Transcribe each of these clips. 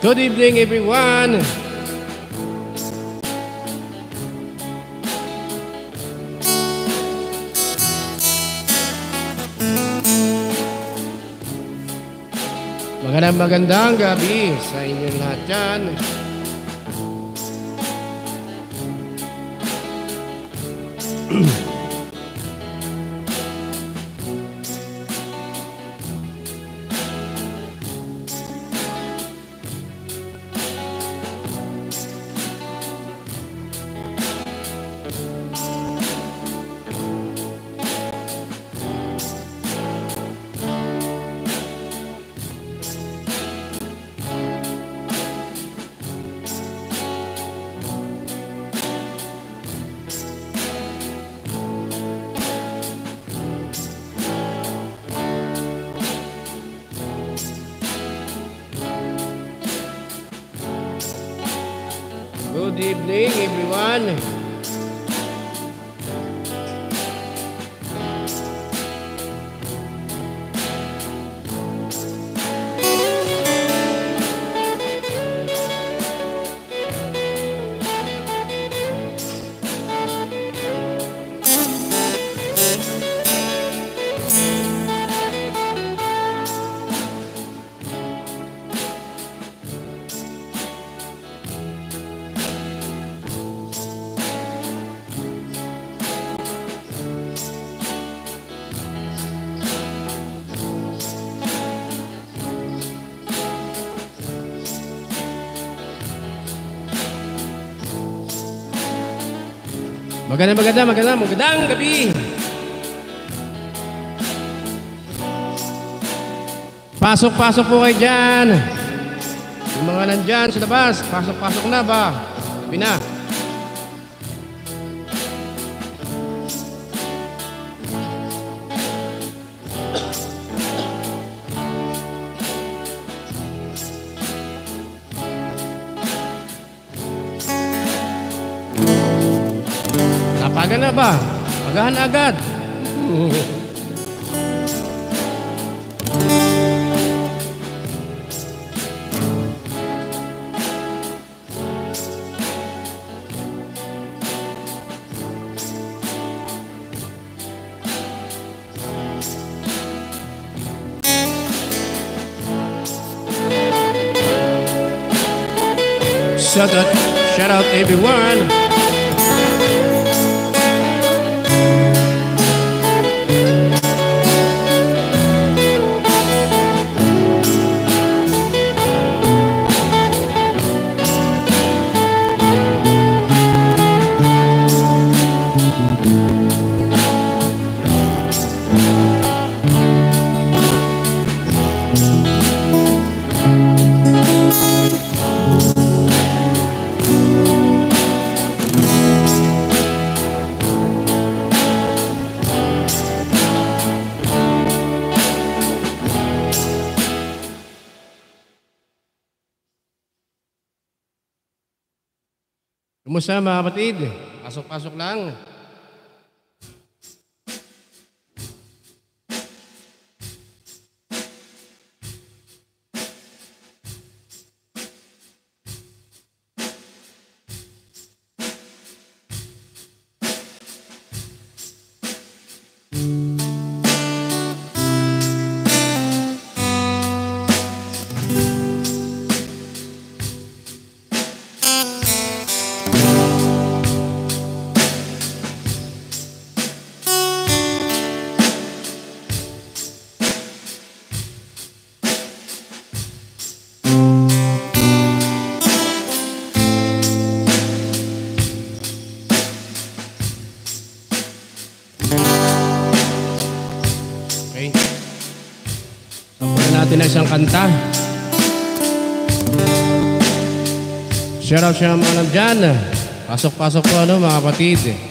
Good evening, everyone. Magandang magandang gabi sa inyong lahat dyan. Magandang magandang magandang magandang gabi. Pasok, pasok po kayo dyan. Yung mga nandyan sa labas, pasok, pasok na ba? Gabi na. Na agad. Shout out, shout out everyone. Kumusta mga kapatid? Pasok-pasok lang. Kanta. Shout out siya mga nandyan. Pasok-pasok po ano mga kapatid.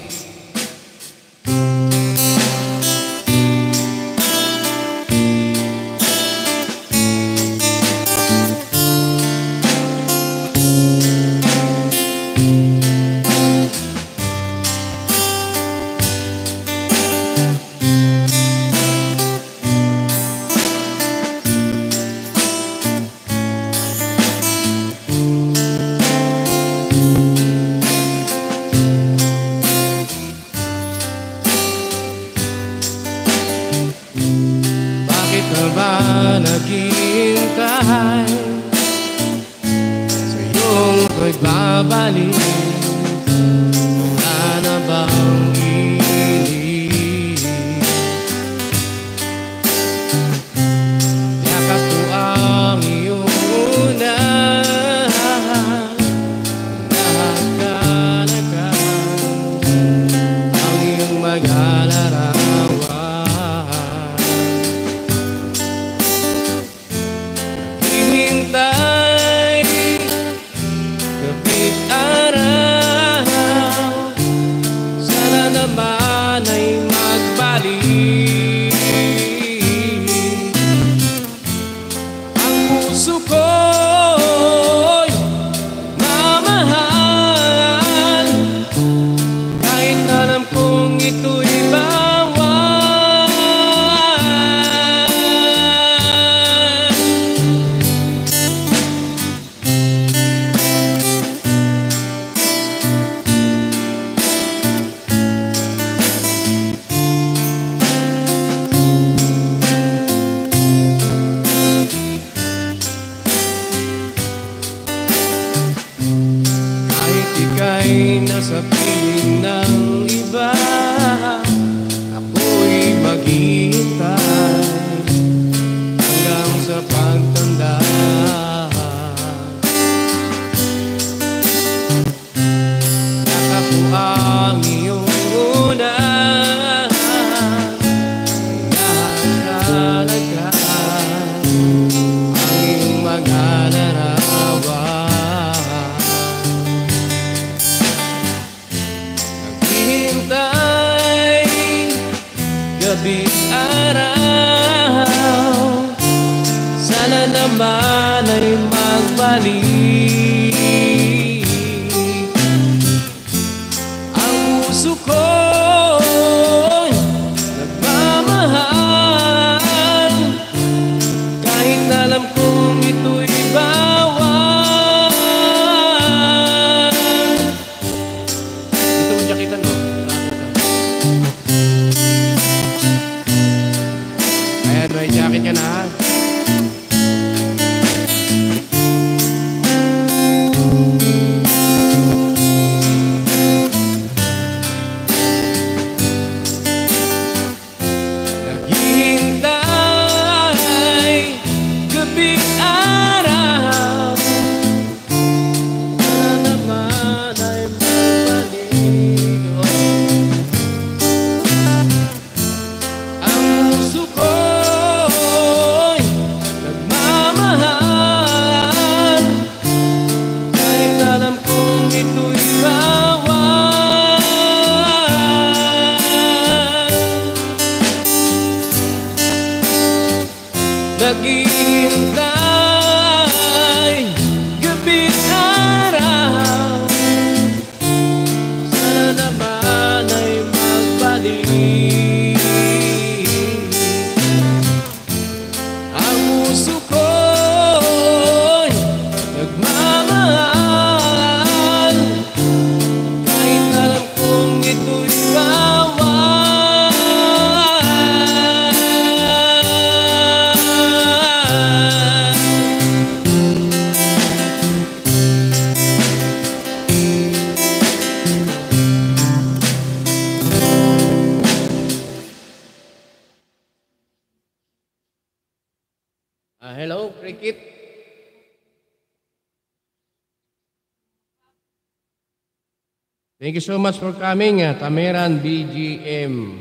so much for coming at Tamiran BGM.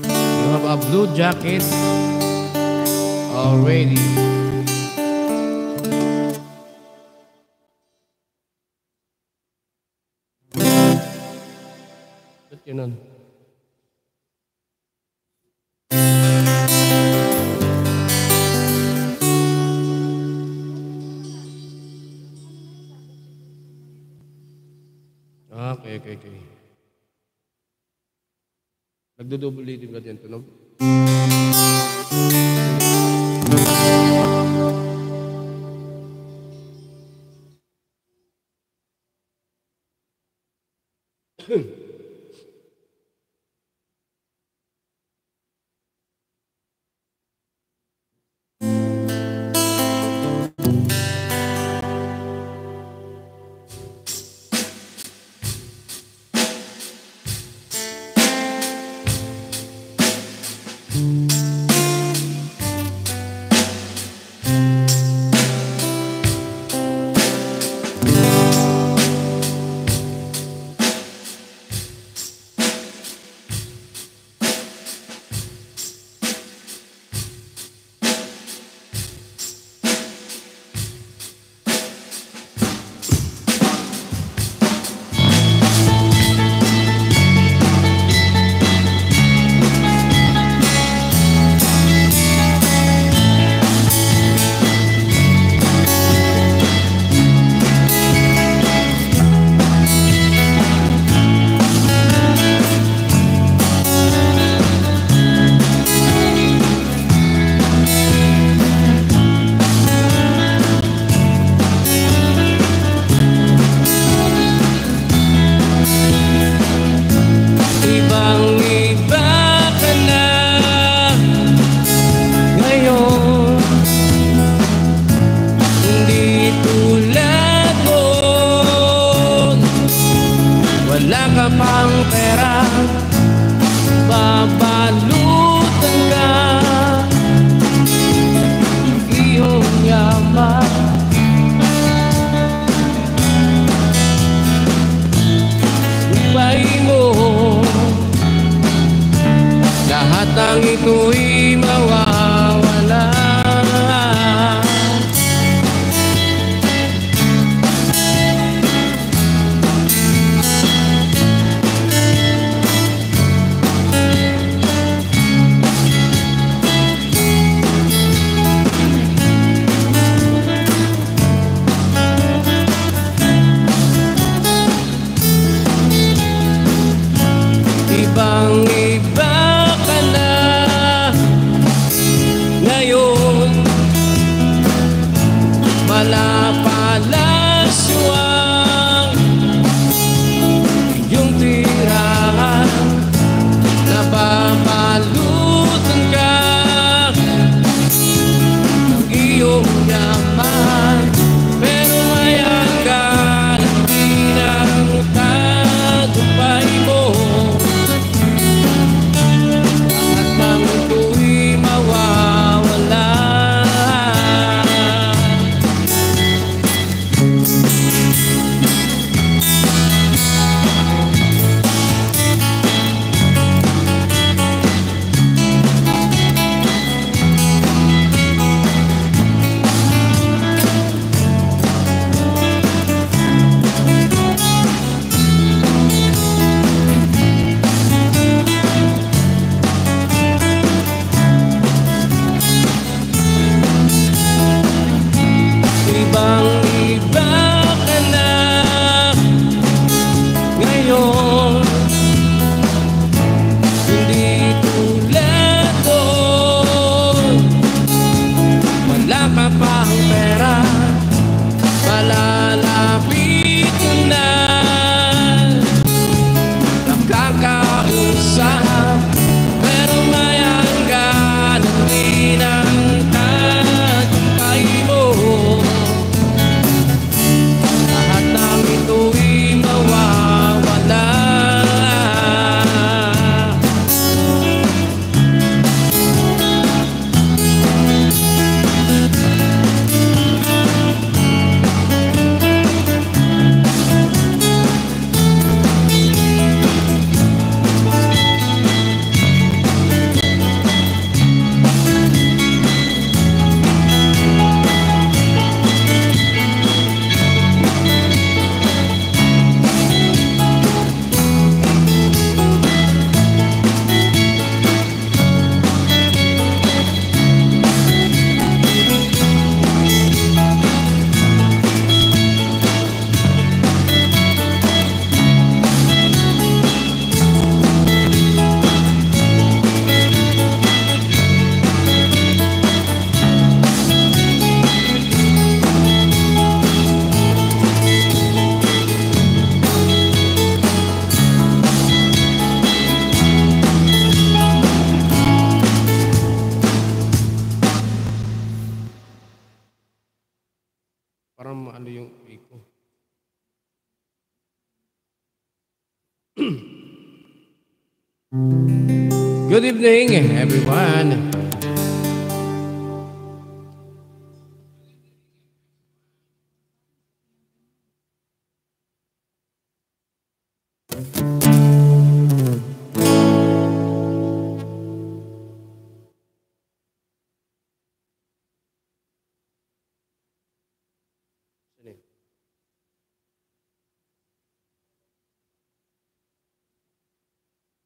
You have a blue jacket already. Ba't yun? dedobli di Gadente.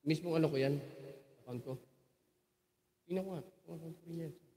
Mismong ano ko yan? Account ko. Tingnan ko nga. Kung.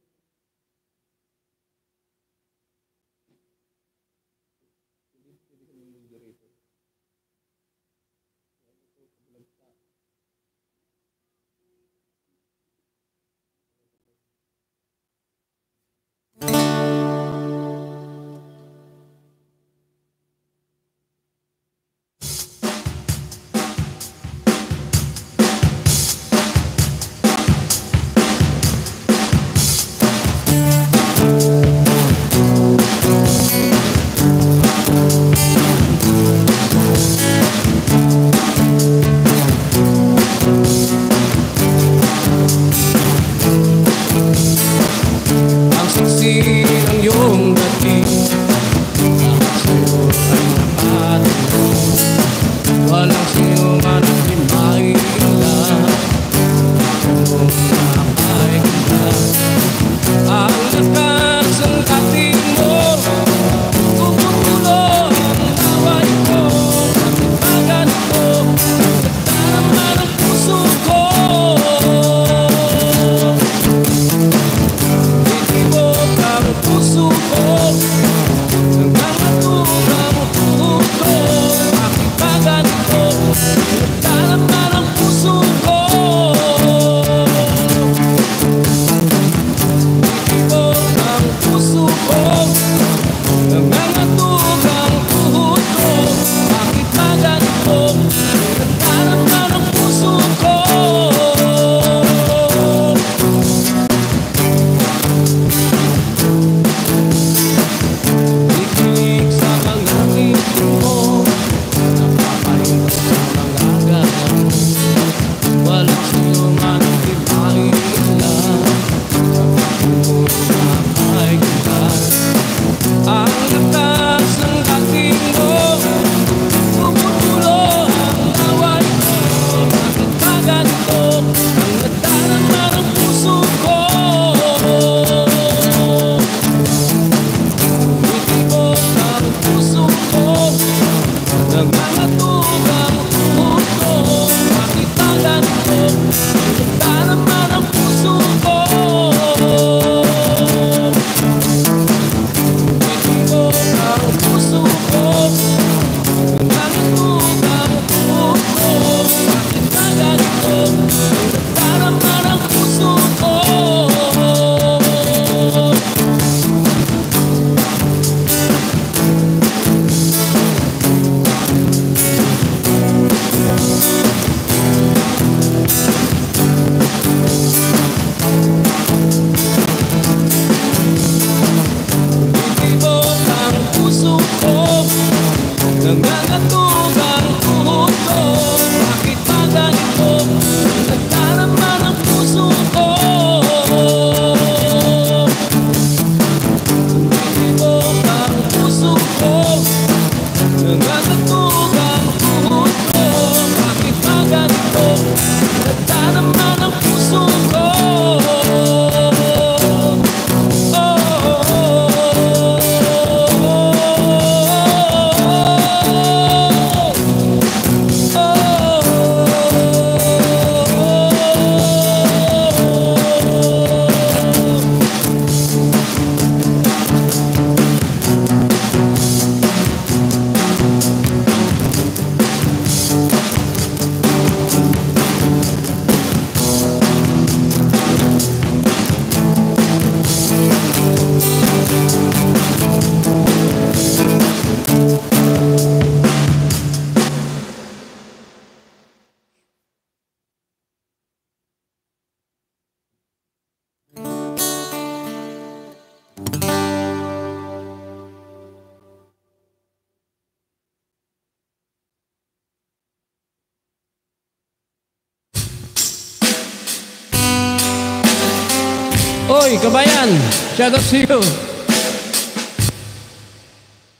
Shout out to you!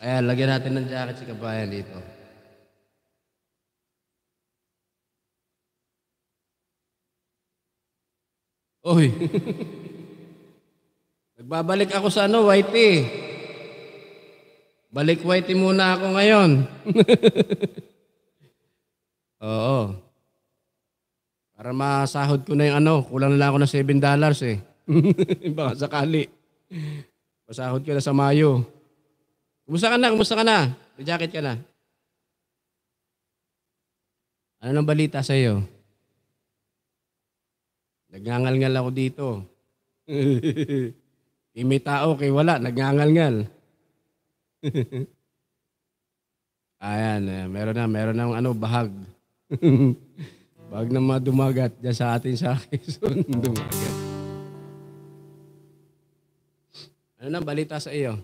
Ayan, lagyan natin ng jacket si kabayan dito. Oy! Nagbabalik ako sa ano, Whitey. Balik Whitey muna ako ngayon. Oo. Para masahod ko na yung ano, kulang na lang ako ng 7 dollars eh. Baka sakali. Masahod ko na sa Mayo. Kumusta ka na? Kumusta ka na? Jacket ka na? Ano nang balita sa iyo? Nagngangal-ngal ako dito. Kay may tao, kay wala, nagngangal-ngal. Ayan, eh, meron na, meron na ano, bahag. bahag na mga dumagat dyan sa atin sa Quezon. dumagat. Ano nang balita sa iyo?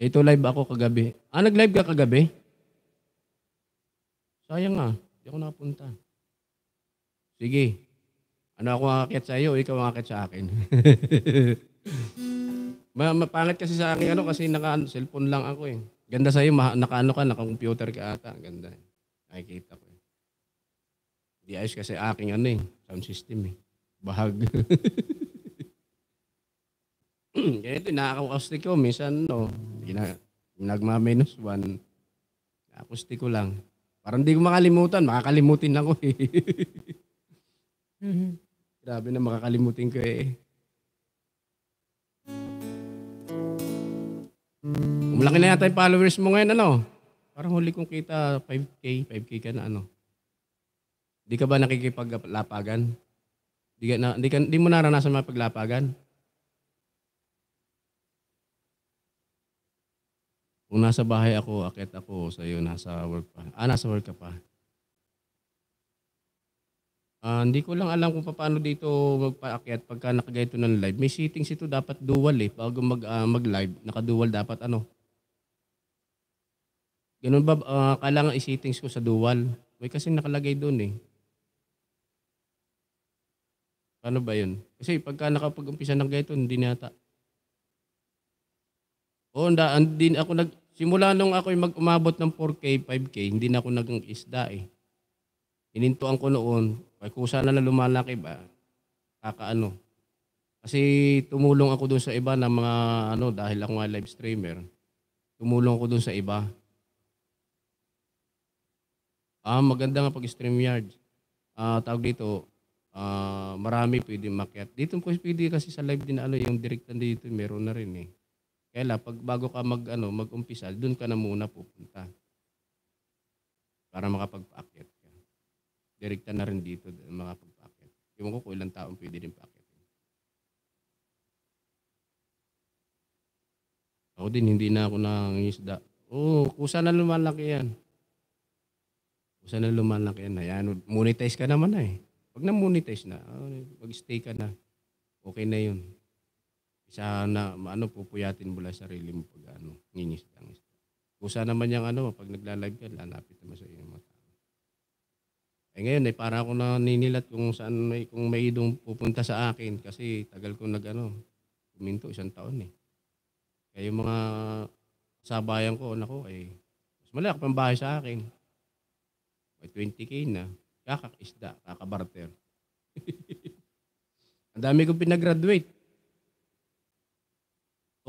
Ito live ako kagabi. Ah, nag-live ka kagabi? Sayang nga, hindi ako napunta. Sige. Ano ako akit sa iyo, ikaw ang akit sa akin. Ma mapangit kasi sa akin ano kasi naka cellphone lang ako eh. Ganda sa iyo, naka-ano ka, naka-computer ka ata. Ganda. Eh. Nakikita ko eh. Di ayos kasi aking ano eh, sound system eh. Bahag. Ganito, nakaka-acoustic ko. Minsan, no, na, nagma-minus one. Acoustic ko lang. Parang di ko makalimutan. Makakalimutin ako eh. Grabe na makakalimutin ko eh. Malaki na yata yung followers mo ngayon, ano? Parang huli kong kita 5K, 5K ka na ano. Di ka ba nakikipaglapagan? Di, ka, na, di, ka, di mo naranasan mapaglapagan? Kung nasa bahay ako, akit ako sa iyo, nasa work pa. Ah, nasa work ka pa. Ah, hindi ko lang alam kung paano dito magpaakyat pagka nakagayto ng live. May settings ito dapat dual eh. Bago mag, uh, mag-live, naka-dual dapat ano. Ganun ba, uh, kailangan i-settings ko sa dual? May kasi nakalagay doon eh. Paano ba yun? Kasi pagka nakapag-umpisa ng gayto, hindi nata. Oo, oh, hindi ako nag... Simula nung ako mag-umabot ng 4K, 5K, hindi na ako naging isda eh. Inintuan ko noon, ay kusa na na lumalaki ba, kakaano. Kasi tumulong ako doon sa iba ng mga ano, dahil ako nga live streamer, tumulong ako doon sa iba. Ah, maganda nga pag stream yard. Ah, tawag dito, ah, marami pwede makyat. Dito po pwede kasi sa live din ano, yung direktan dito, meron na rin eh. Kaya pag bago ka mag ano, mag-umpisa, doon ka na muna pupunta. Para makapag-paakyat ka. Direkta na rin dito makapag-paakyat. Ewan ko kung ilang taong pwede din paakyat. Ako din, hindi na ako nangisda. Oo, oh, kusa na lumalaki yan. Kusa na lumalaki yan. Ayan, monetize ka naman na eh. Pag na-monetize na, mag-stay ka na, okay na yun. Isa na ano pupuyatin mo lang sarili mo pag ano, ngingisda ng isda. Kusa naman yung ano, pag nagla-live ka, lalapit naman sa iyo tao. Eh ngayon, eh, para ako na ninilat kung saan may, kung may idong pupunta sa akin kasi tagal ko nag ano, kuminto isang taon eh. Kaya yung mga sabayan ko, nako, eh, mas malaki pang bahay sa akin. May 20k na, kakakisda, kakabarter. Ang dami kong pinagraduate.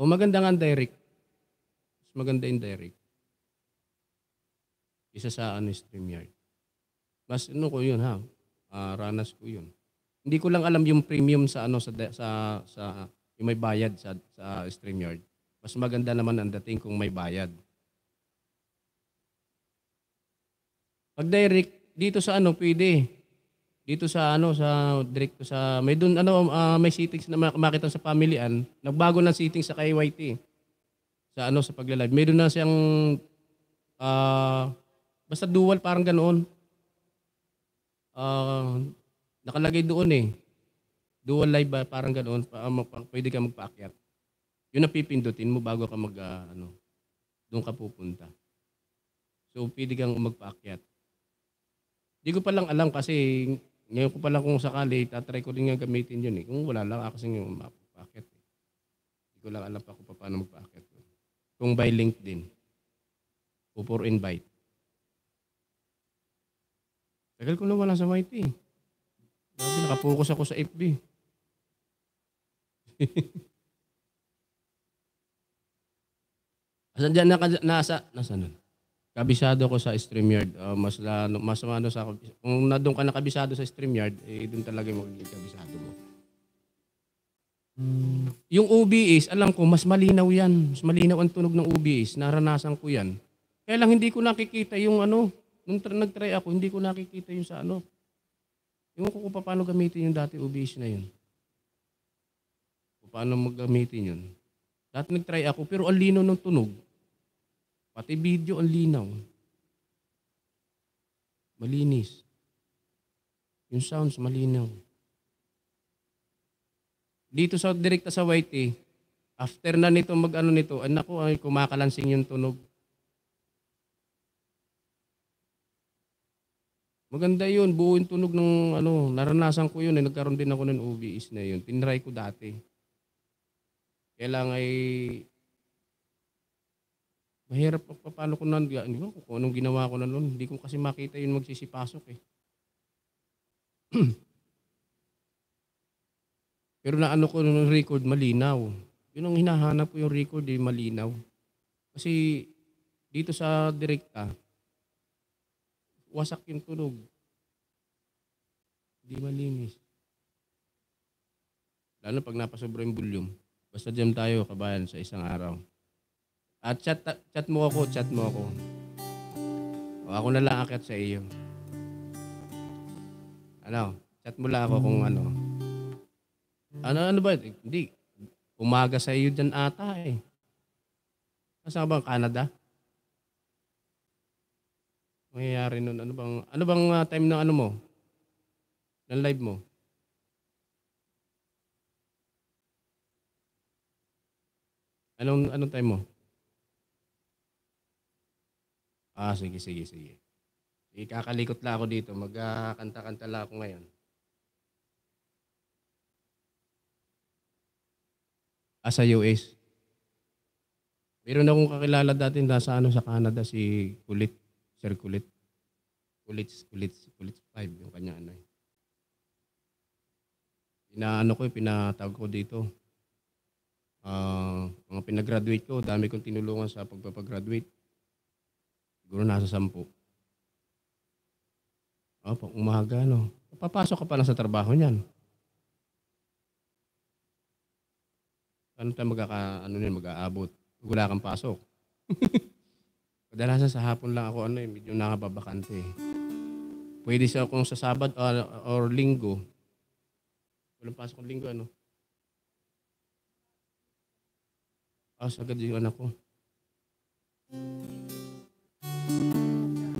O maganda nga direct. Mas maganda yung direct. Isa sa ano, StreamYard. Mas ano ko yun ha. Uh, ranas ko yun. Hindi ko lang alam yung premium sa ano sa sa sa yung may bayad sa sa StreamYard. Mas maganda naman ang dating kung may bayad. Pag direct dito sa ano pwede dito sa ano sa direkto sa may doon ano uh, may settings na makita sa family an nagbago ng settings sa KYT sa ano sa pagla-live. May doon na siyang uh, basta dual parang ganoon. Uh, nakalagay doon eh. Dual live parang ganoon pa, uh, pwede ka magpaakyat. Yun ang pipindutin mo bago ka mag uh, ano doon ka pupunta. So pwede kang magpaakyat. Di ko pa lang alam kasi Ngayon ko pala kung sakali, tatry ko rin nga gamitin yun eh. Kung wala lang ako kasi yung mapapakit. Eh. Hindi ko lang alam pa kung paano magpakit. Kung by LinkedIn. O for invite. Tagal ko na wala sa YT. Grabe, nakapokus ako sa FB. Asan dyan naka, nasa, nasa nun? Kabisado ko sa StreamYard. Uh, mas, lalo, mas ano sa, kung na doon ka nakabisado sa StreamYard, eh doon talaga yung magiging kabisado mo. Yung OBS, alam ko, mas malinaw yan. Mas malinaw ang tunog ng OBS. Naranasan ko yan. Kaya lang hindi ko nakikita yung ano, nung nag-try ako, hindi ko nakikita yung sa ano. Yung ko kung paano gamitin yung dati OBS na yun. Kung paano maggamitin yun. Dati nag-try ako, pero ang linaw ng tunog. Pati video ang linaw. Malinis. Yung sounds malinaw. Dito sa direkta sa YT, after na nito mag-ano nito, anak ko ay kumakalansing yung tunog. Maganda yun, buo yung tunog ng ano, naranasan ko yun, eh, nagkaroon din ako ng OBS na yun. Tinry ko dati. Kailangan ay mahirap pa paano ko nan, hindi ko kung anong ginawa ko na noon. Hindi ko kasi makita yun magsisipasok eh. Pero na ano ko ng record malinaw. Yun ang hinahanap ko yung record eh, malinaw. Kasi dito sa direkta, wasak yung tunog. Hindi malinis. Lalo pag napasobra yung volume. Basta jam tayo, kabayan, sa isang araw. At chat, chat mo ako, chat mo ako. O ako na lang akit sa iyo. Ano? Chat mo lang ako kung ano. Ano, ano ba? Hindi. Umaga sa iyo dyan ata eh. Nasaan ka bang Canada? Mangyayari nun. Ano bang, ano bang uh, time ng ano mo? Ng live mo? Anong, anong time mo? Ah, sige, sige, sige. Ikakalikot lang ako dito. Magkakanta-kanta lang ako ngayon. Ah, sa US. Meron akong kakilala dati nasa ano sa Canada si Kulit, Sir Kulit. Kulit, Kulit, Kulit 5 yung kanya ano eh. Pinaano ko, pinatawag ko dito. Uh, mga pinagraduate ko, dami kong tinulungan sa pagpapagraduate. Siguro nasa sampu. Oh, pang umaga, no? Papasok ka pa lang sa trabaho niyan. Ano tayo magkaka, ano yun, mag-aabot? Wala kang pasok. Kadalasan sa hapon lang ako, ano eh, medyo nakababakante eh. Pwede siya kung sa Sabad or, or Linggo. Walang pasok ng Linggo, ano? Ah, sagad yung anak ko.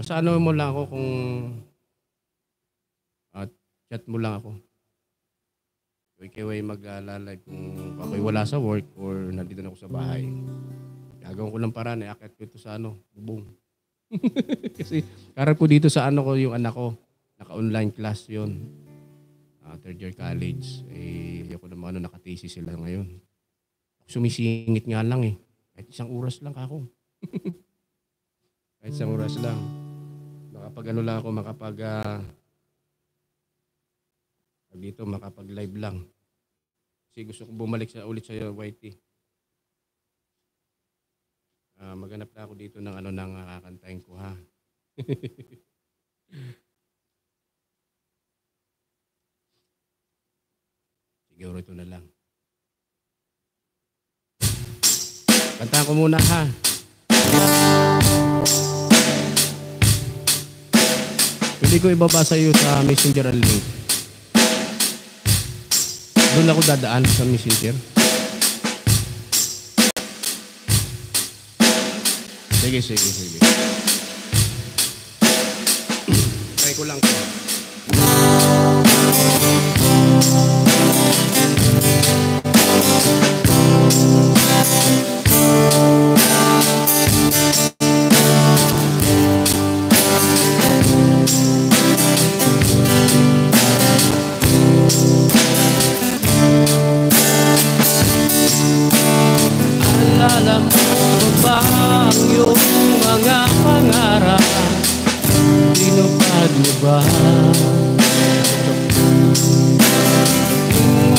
Basta ano mo lang ako kung uh, chat mo lang ako. Ikaw ay mag-live kung ako'y wala sa work or nandito na ako sa bahay. Gagawin ko lang paraan, eh, akit ko ito sa ano, bubong. Kasi karap ko dito sa ano ko yung anak ko. Naka-online class yon uh, third year college. Eh, ako naman ano, nakatisi sila ngayon. Sumisingit nga lang eh. Kahit isang oras lang ako. Kahit isang oras lang. Makapag ano lang ako, makapag uh, dito makapag-live lang. Kasi gusto ko bumalik sa ulit sa YT. Uh, maghanap na ako dito ng ano nang kakantahin ko ha. Siguro ito na lang. Kantahan ko muna ha. Pwede ko ibaba sa iyo sa messenger ang link. Doon ako dadaan sa messenger. Sige, sige, sige. Try ko lang to. Ba?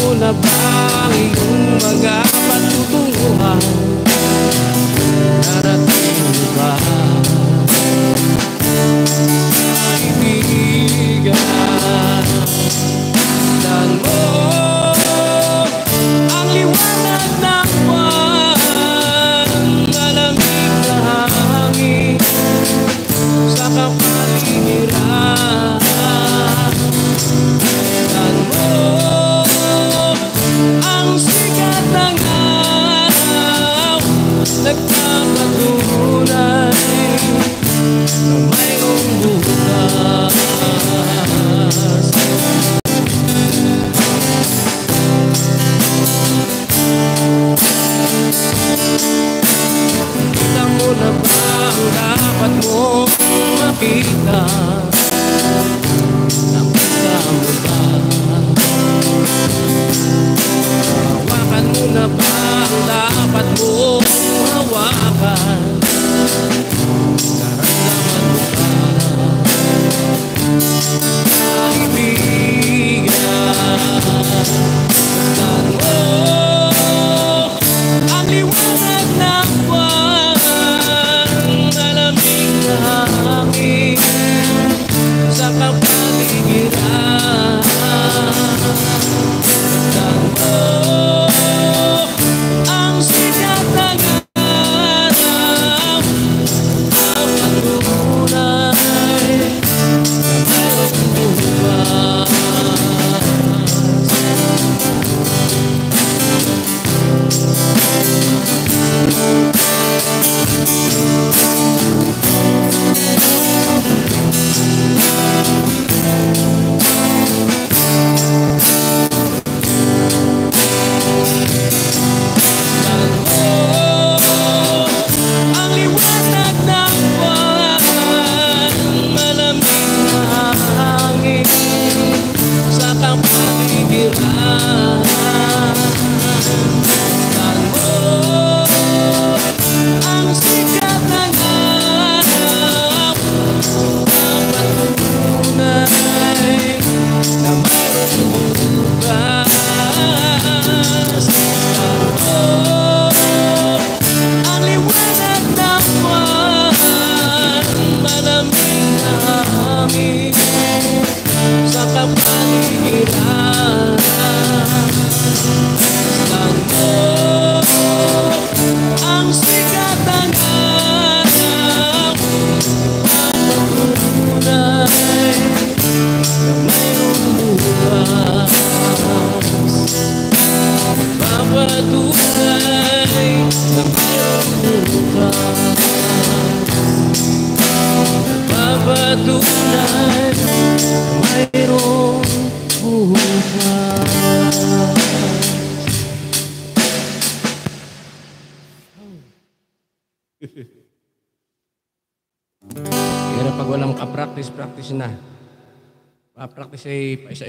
mo na ba ang iyong mga patutunguhan? Darating mo ba? Kaibigan Saan mo ang liwanag ng na may umbutan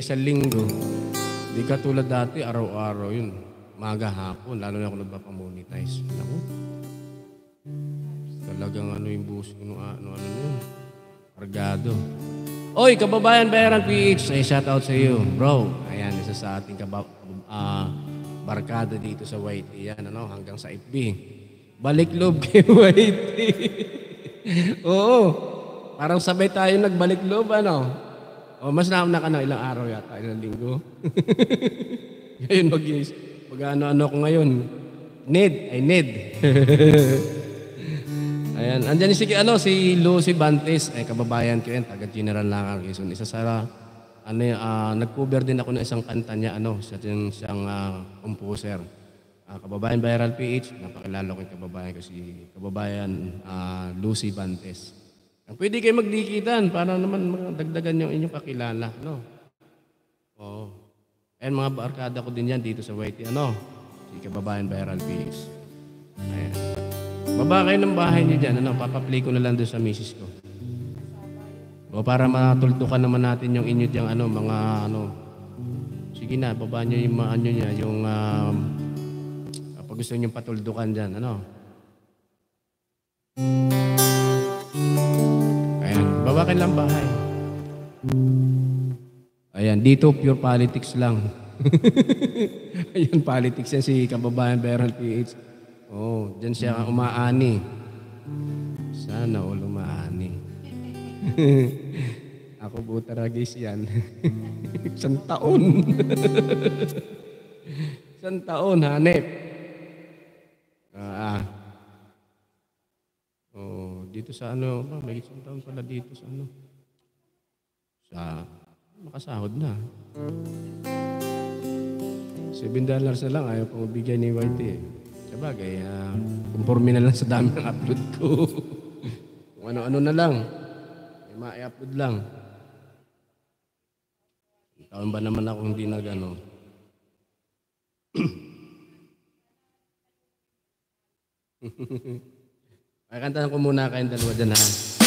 isa-isa linggo. Hindi ka tulad dati, araw-araw yun. Maga hapon, lalo na ako nagpapamonetize. Ako. Talagang ano yung buhos ko, ano, ano, ano yun. Kargado. Oy, kababayan Bayaran PH, ay shout out sa iyo, bro. Ayan, isa sa ating kaba, ah, barkada dito sa White. Yan, ano, hanggang sa FB. Balik loob kay White. Oo. Parang sabay tayo nagbalik loob, ano? O, mas nauna ka na ilang araw yata, ilang linggo. ngayon, mag, mag ano-ano ko ngayon. Need, ay need. Ayan, andyan si, ano, si Lucy Bantes, ay kababayan ko yan, taga General Langar, Quezon. Isa sa, ano, uh, nag-cover din ako ng isang kanta niya, ano, sa siyang, siyang uh, composer. Uh, kababayan Viral PH, napakilala ko yung kababayan ko si kababayan uh, Lucy Bantes. Pwede kayo magdikitan para naman dagdagan yung inyong kakilala. No? Oo. Ayan mga barkada ko din yan dito sa Whitey. Ano? Si kababayan Viral PH. Ayan. Baba kayo ng bahay niyo dyan. Ano? Papaplay ko na lang doon sa misis ko. O para matultukan naman natin yung inyo diyang ano, mga ano. Sige na, baba niyo yung mga ano niya, yung um, pag gusto niyo patuldukan dyan, ano. Ayan, kayo lang bahay. Ayan, dito pure politics lang. Ayun, politics yan si kababayan Beryl PH. Oh, dyan siya umaani. Sana all umaani. Ako buta ragis yan. Isang taon. Isang taon, hanep. Ah, ah. Oh, dito sa ano, ah, may isang taon pala dito sa ano. Sa makasahod na. Seven dollars na lang, ayaw pang mabigyan ni YT eh. Sabagay, uh, conforme na lang sa dami ng upload ko. Kung ano-ano na lang. May ma-upload lang. Taon ba naman ako hindi nag ano. Ay, kantahan ko muna kayong dalawa dyan ha.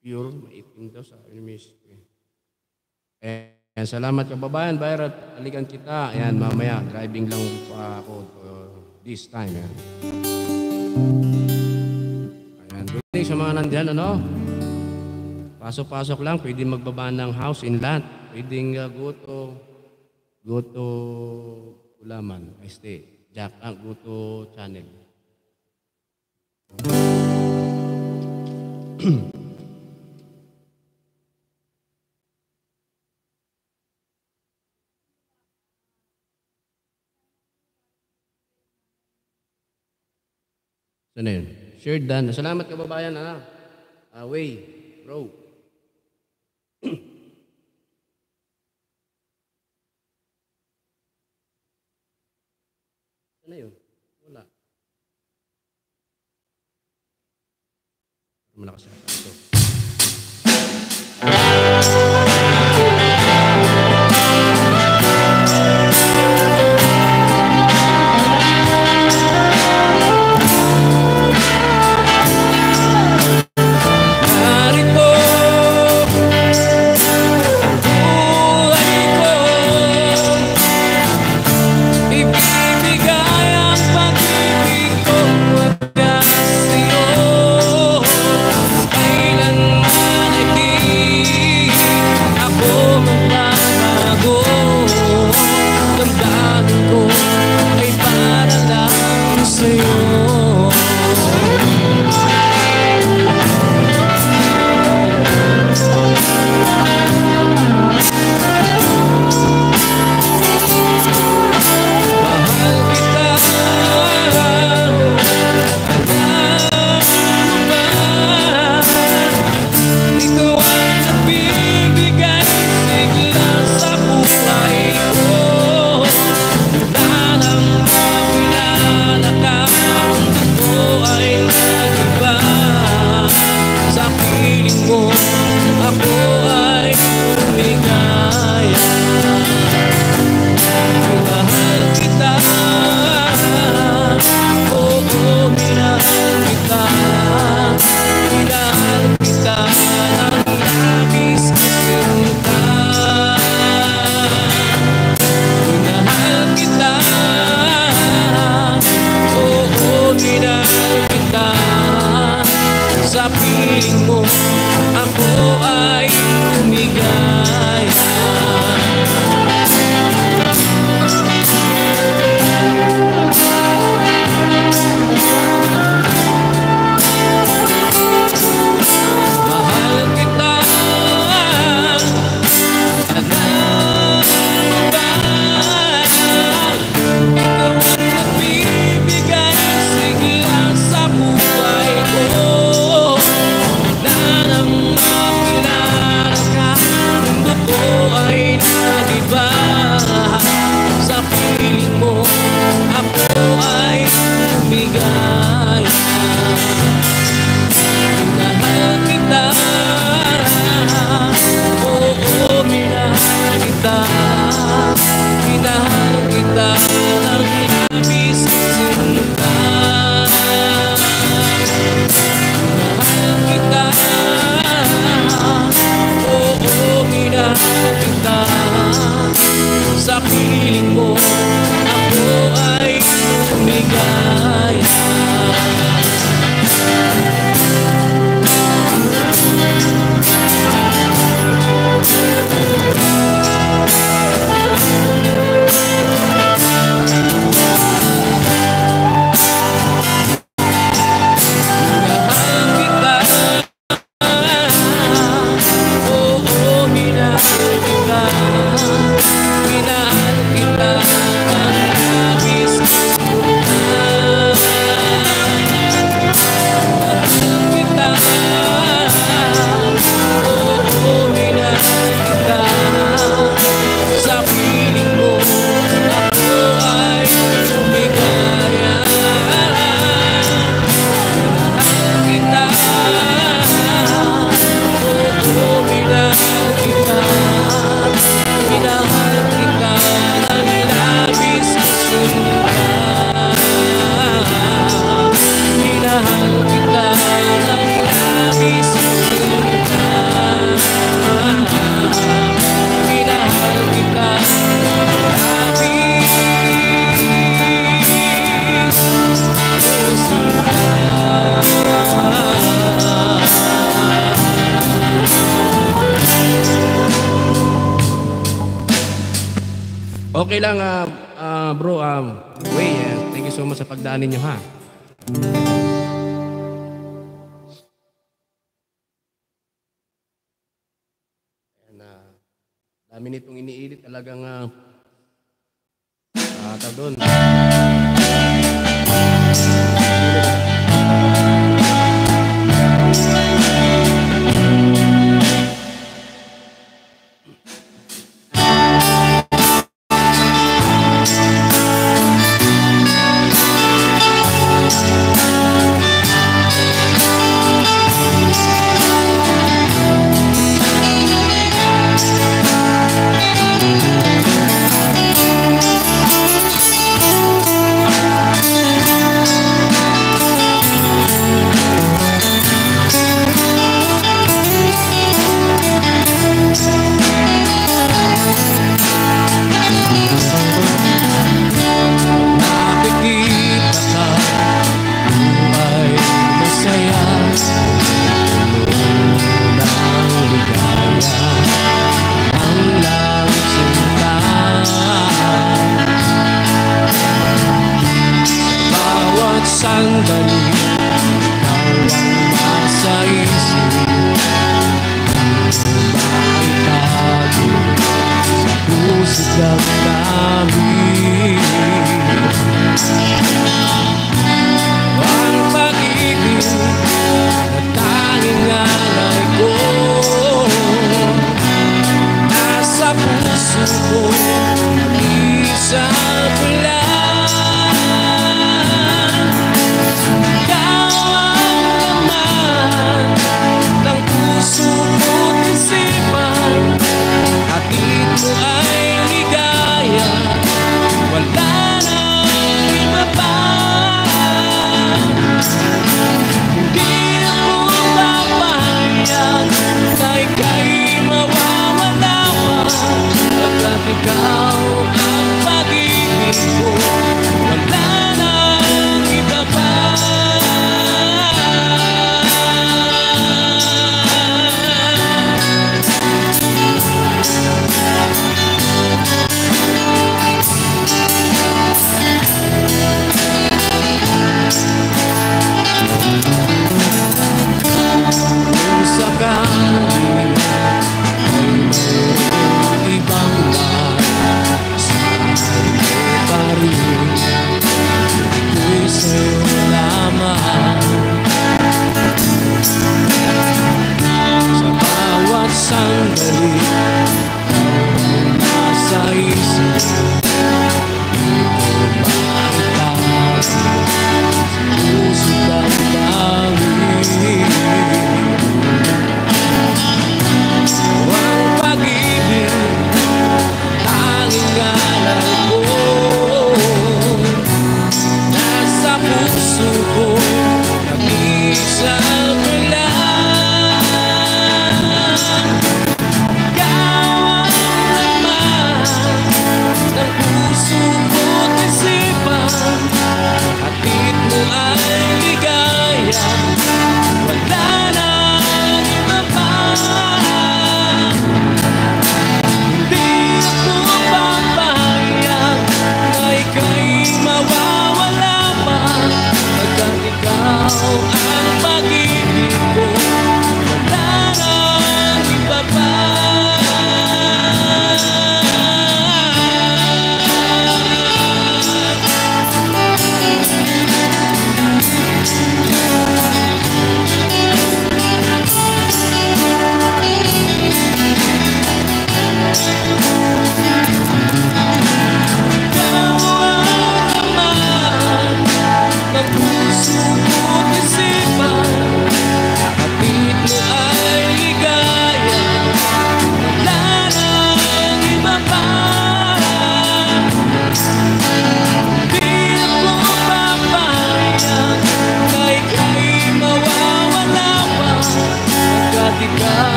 Pure, maitim daw sa ministry. Ayan, salamat kababayan, Bayrat. Alikan kita. Ayan, mamaya, driving lang pa ako uh, this time. Ayan. Ayan, good sa mga nandyan, ano? Pasok-pasok lang, pwede magbaba ng house in land. Pwedeng uh, go to, go to Ulaman, I stay. Jack, ah, go to channel. Saan na yun? Shared done. Salamat kababayan, ha? Away, bro. Saan na yun? Wala. Malakas na ito.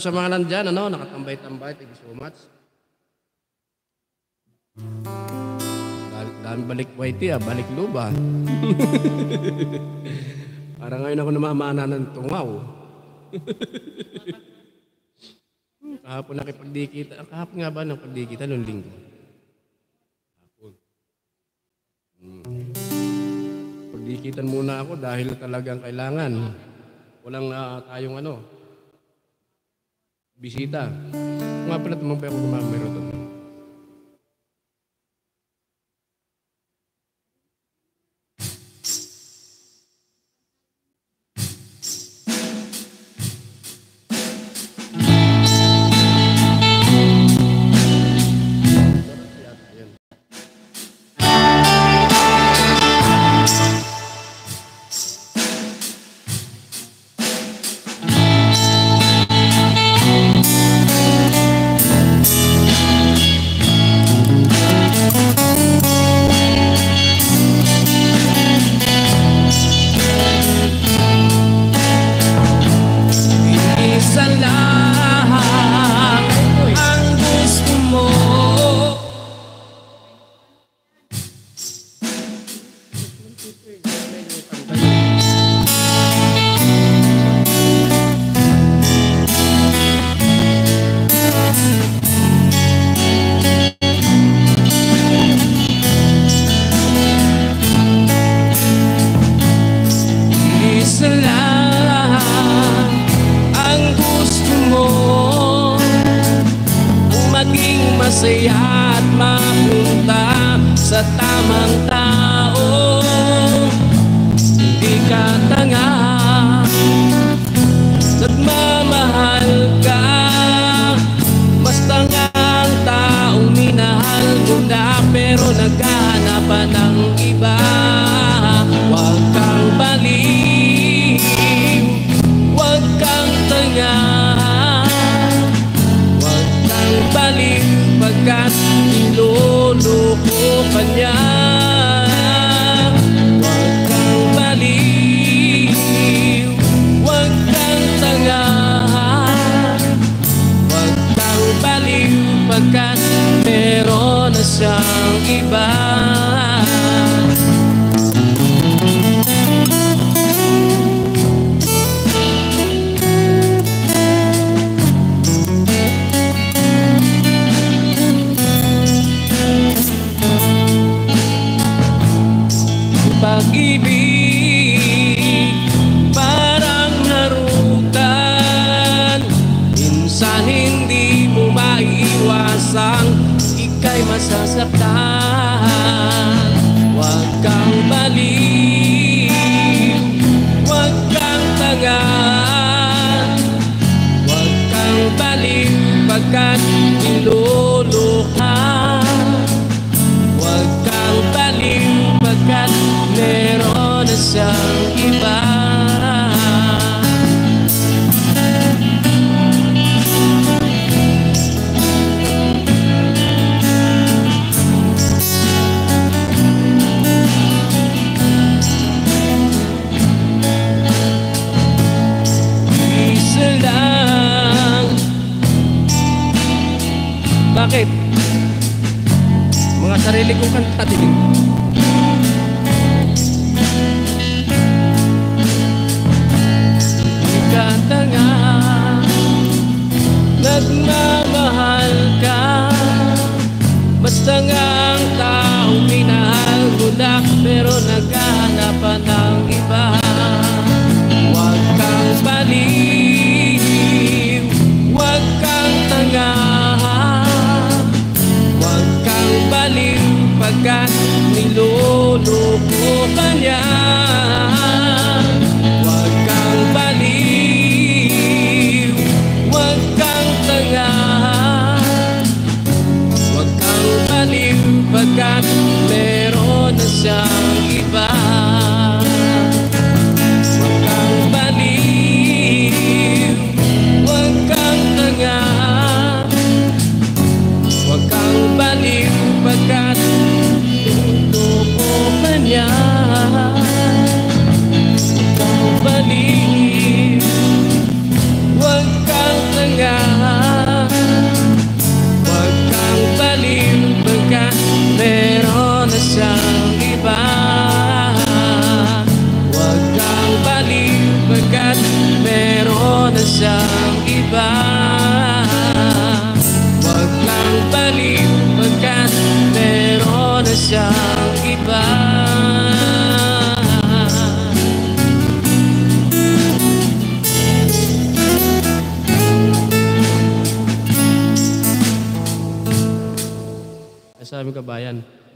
out sa mga nandyan, ano, nakatambay-tambay. Thank you so much. Dami, balik Whitey, ah, balik luba. Para ngayon ako namamana ng tungaw. Kahapon nakipagdikita. Ah, kahapon nga ba ng pagdikita noong linggo? Kahapon. Hmm. Pagdikitan muna ako dahil talagang kailangan. Walang uh, tayong ano, bisita. Nga pala, tumang pa ako gumamero doon.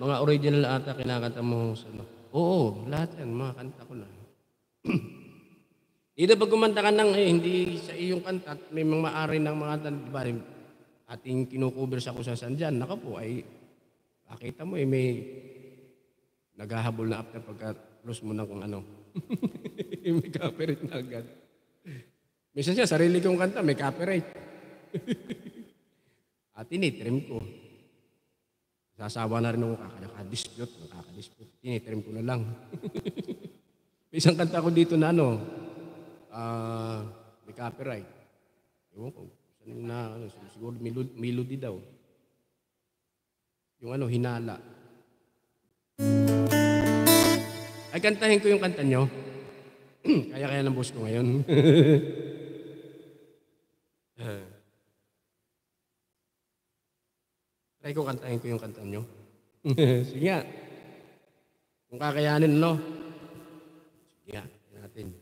Original ata kinakanta mo sa. Oo, lahat yan, mga kanta ko lang. Dito pag kumanta ka ng eh, hindi sa iyong kanta may mga maari ng mga tan- di ba, ating kinukover sa kusasan dyan, naka po ay makita mo eh, may naghahabol na after pagka close mo na kung ano. may copyright na agad. Minsan siya, sarili kong kanta, may copyright. At tinitrim ko. Sasawa na rin ako kakadispute, kakadispute. Tinitrim ko na lang. may isang kanta ko dito na ano, ah, may copyright. Ewan ko, saan na, ano, siguro melody, melody daw. Yung ano, hinala. Ay, kantahin ko yung kanta nyo. Kaya-kaya ng boss ko ngayon. Try ko kantahin ko yung kanta nyo. Sige nga. Kung kakayanin, no? Sige nga, natin.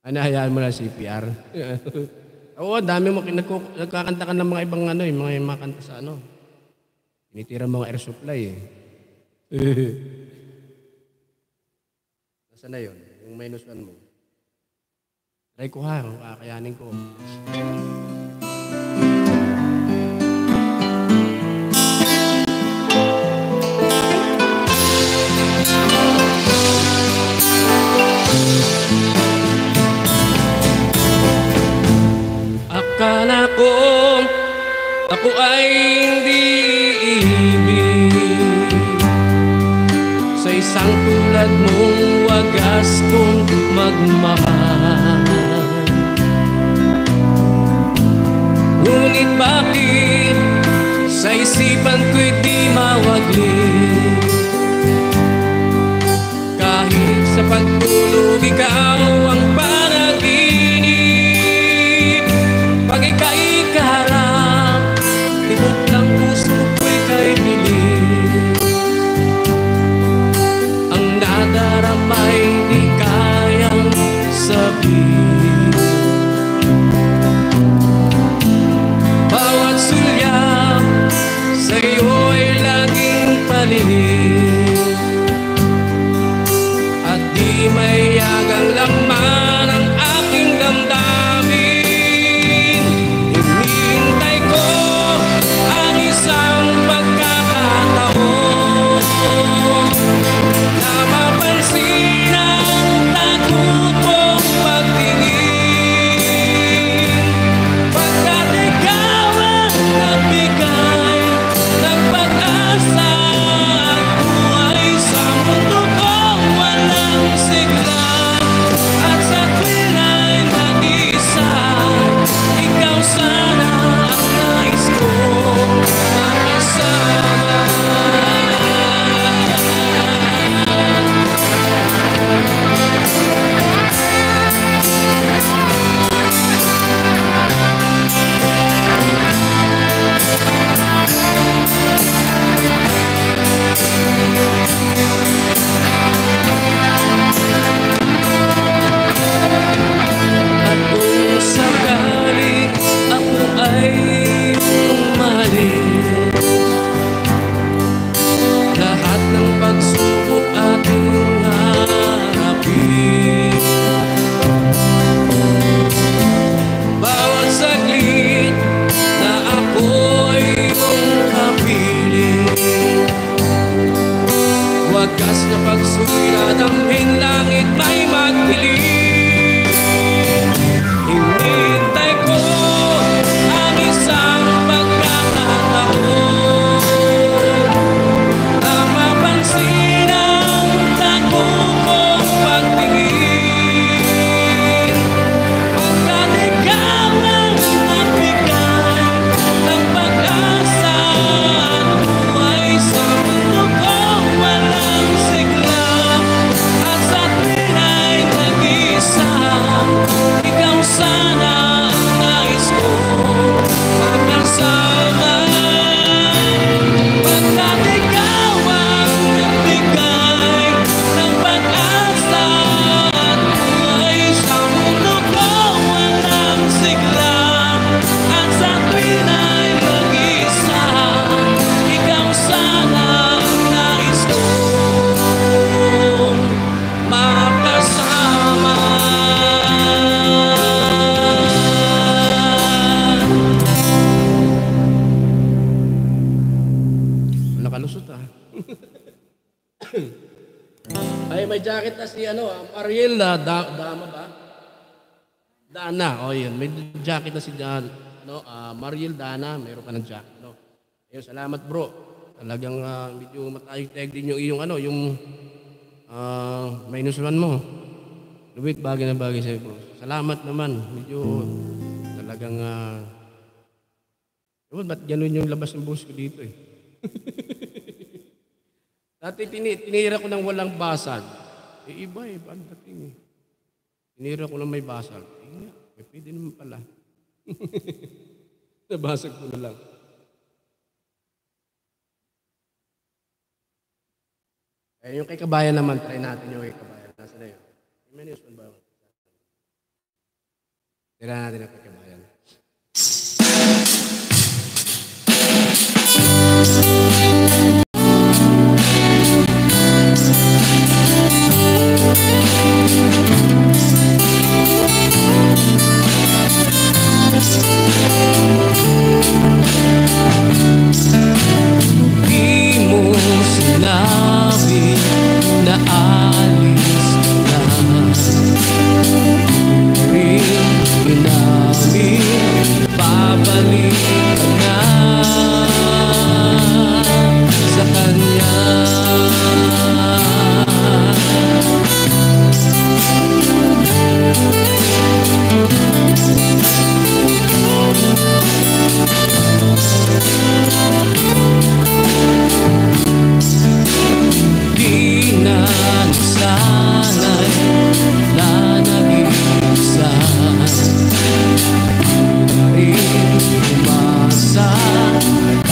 Ano, hayaan mo na CPR. Oo, dami mo, nagku- nagkakanta ka ng mga ibang ano, yung mga, yung mga kanta sa ano. Tinitira mo ang air supply eh. Nasaan na yun? Yung minus one mo. Try ko ha, kung kakayanin ko. Akala ko ako ay hindi ibig Sa isang tulad mong wagas kong magmahal. Ngunit bakit sa isipan ko'y di mawaglit? Kahit sa pagtulog ikaw ang panaginip may laman ang aking salamat bro. Talagang uh, medyo matayog tag din yung iyong ano, yung uh, minus one mo. Luwit bagay na bagay sa'yo bro. Salamat naman. Medyo talagang ah, uh, Ewan, ba't ganun yung labas ng buhos ko dito eh. Dati tini tinira ko ng walang basag. Eh, iba eh, ba't dating eh. Tinira ko ng may basag. Eh, nga, eh, pwede naman pala. Nabasag ko na lang. Eh, yung kay kabayan naman, try natin yung kay kabayan. Nasa na yun? May news ba yun? Tira natin ang kay kabayan. Thank you. sun.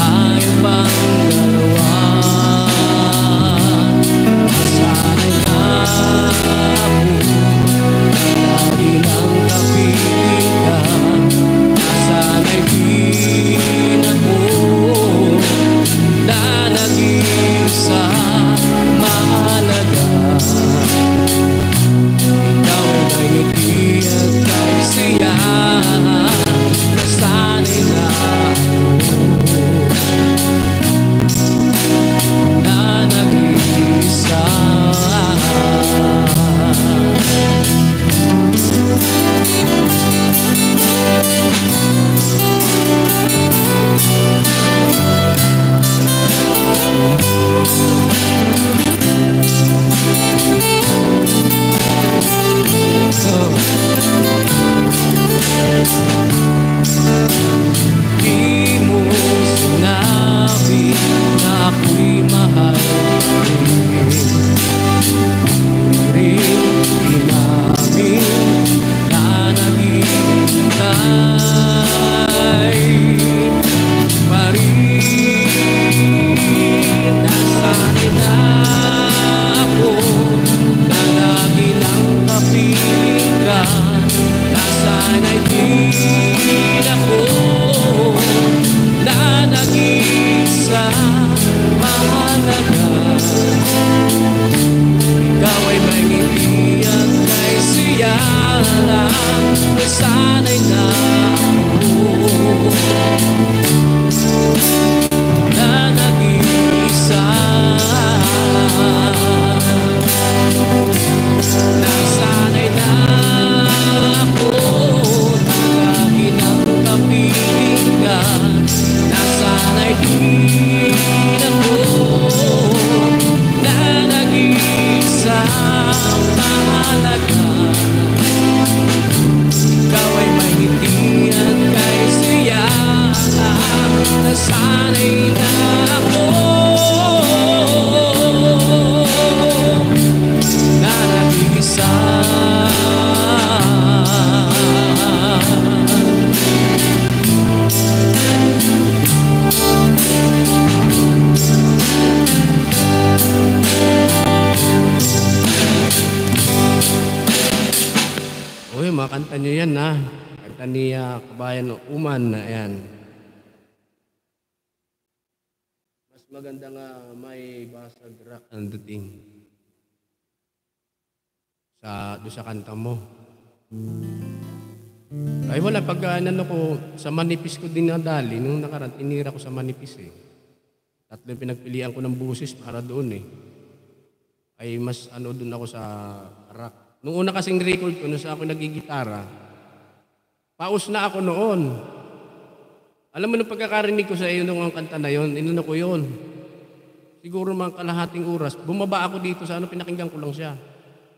sa manipis ko din nadali. Nung nakaraan, tinira ko sa manipis eh. Tatlo pinagpilian ko ng busis para doon eh. Ay mas ano doon ako sa rock. Nung una kasing record ko, nung sa ako nagigitara, paus na ako noon. Alam mo, nung pagkakarinig ko sa iyo nung ang kanta na yon, inano ko yon. Siguro mga kalahating oras, bumaba ako dito sa ano, pinakinggan ko lang siya.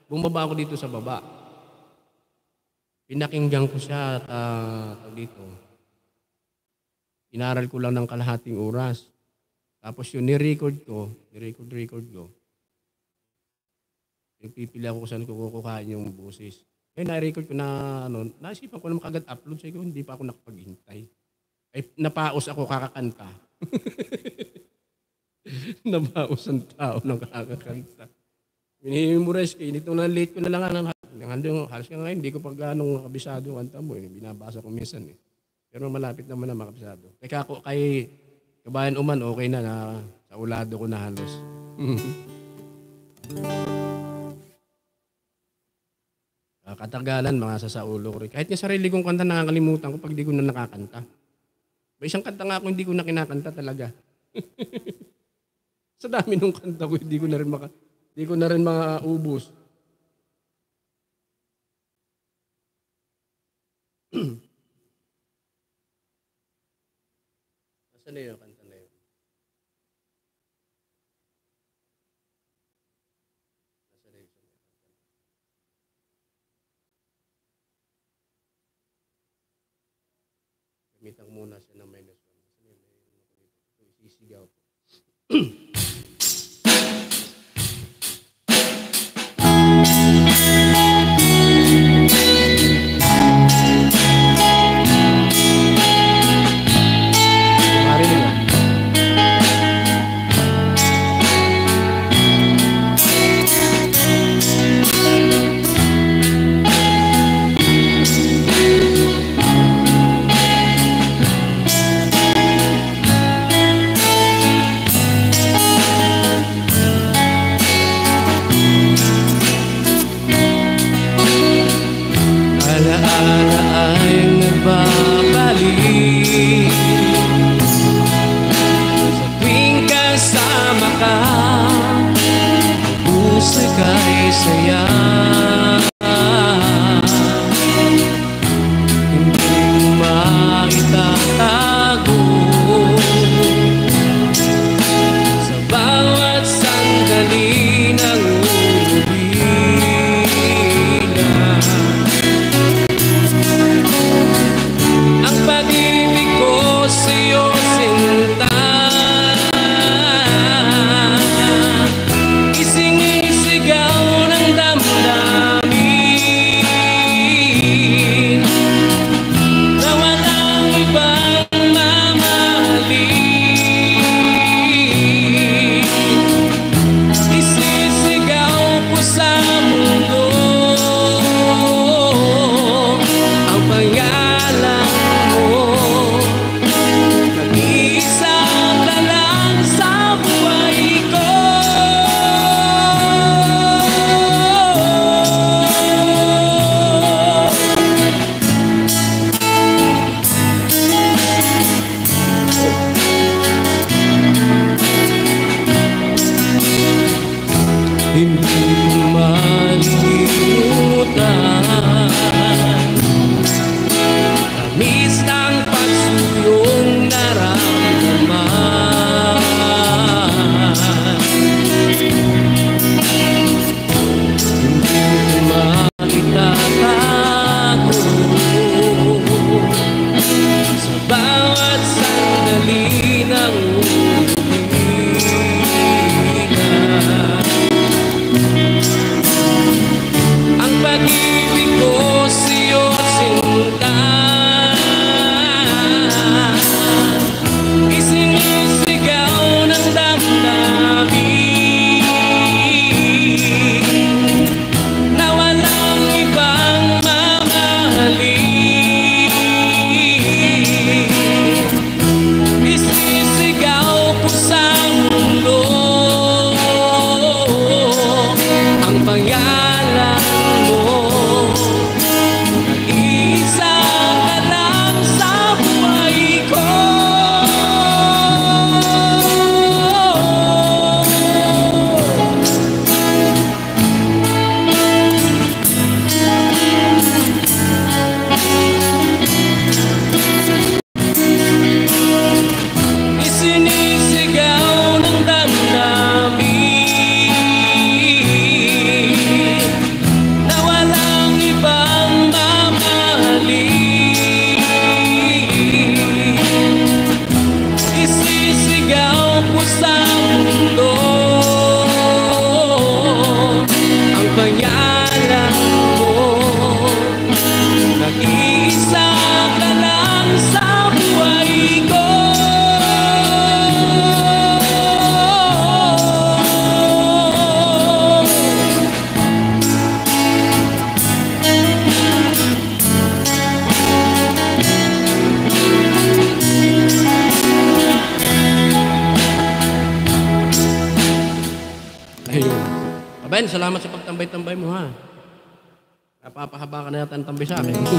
Bumaba ako dito sa baba. Pinakinggan ko siya at uh, dito. Inaral ko lang ng kalahating oras. Tapos yun, ni-record ko, ni-record-record ko. Nagpipili ako kung saan ko kukukain yung busis. Eh, na-record ko na, ano, naisipan ko naman kagad upload. Ko, hindi pa ako nakapaghintay. Ay, napaos ako kakakanta. napaos ang tao ng kakakanta. Minimemorize ko, nito na late ko na lang. Hanggang halos ka ngayon, hindi ko pag ganong kabisado yung kanta mo. Eh. Binabasa ko minsan eh. Pero malapit naman na makabisado. Kaya ako, kay Kabayan Uman, okay na na sa ulado ko na halos. Uh, katagalan, mga sa ulo ko rin. Kahit yung sarili kong kanta, nakakalimutan ko pag di ko na nakakanta. May isang kanta nga ako, hindi ko na kinakanta talaga. sa dami ng kanta ko, hindi ko na rin maka, hindi ko na rin maubos. Nasaan na yun, kanta na yun? Nasaan na yun? Gamitan ko muna siya ng minus 1. Kasi may may ano dito. Ito, isisigaw ko. Marinig